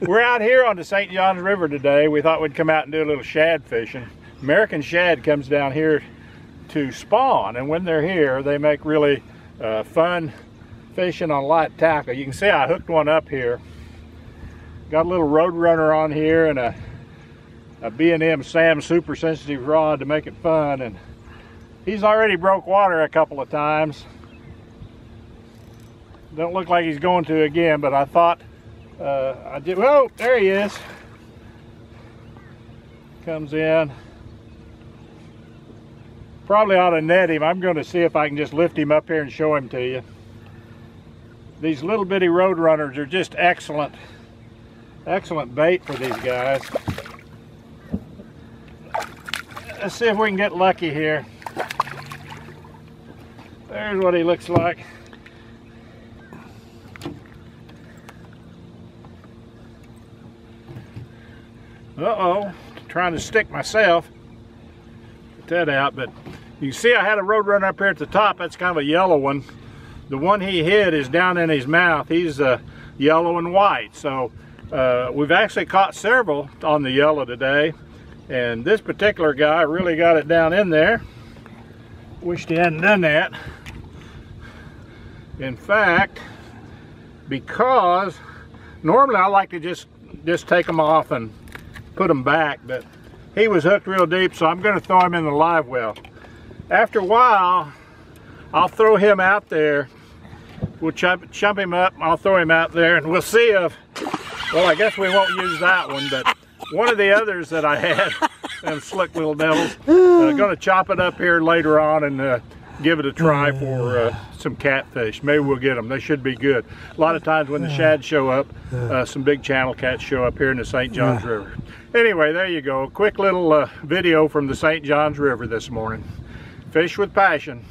We're out here on the St. Johns River today. We thought we'd come out and do a little shad fishing. American shad comes down here to spawn, and when they're here, they make really uh, fun fishing on light tackle. You can see I hooked one up here. Got a little Roadrunner on here and a, a B&M Sam super sensitive rod to make it fun. And he's already broke water a couple of times. Don't look like he's going to again, but I thought uh, I did, well, there he is. Comes in. Probably ought to net him. I'm going to see if I can just lift him up here and show him to you. These little bitty road runners are just excellent, excellent bait for these guys. Let's see if we can get lucky here. There's what he looks like. Uh-oh, trying to stick myself. Get that out, but you see I had a Roadrunner up here at the top. That's kind of a yellow one. The one he hit is down in his mouth. He's uh, yellow and white. So uh, we've actually caught several on the yellow today. And this particular guy really got it down in there. Wished he hadn't done that. In fact, because normally I like to just just take them off and put them back, but he was hooked real deep, so I'm going to throw him in the live well. After a while, I'll throw him out there. We'll chump, chump him up, I'll throw him out there, and we'll see if, well, I guess we won't use that one, but one of the others that I had, them slick little devils, uh, going to chop it up here later on and uh, give it a try for uh, some catfish. Maybe we'll get them. They should be good. A lot of times when the shad show up, uh, some big channel cats show up here in the St. Johns River. Anyway, there you go. Quick little uh, video from the St. Johns River this morning. Fish with passion.